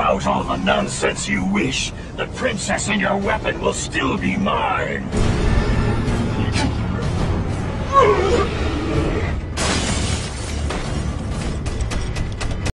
Spout all the nonsense you wish. The princess and your weapon will still be mine.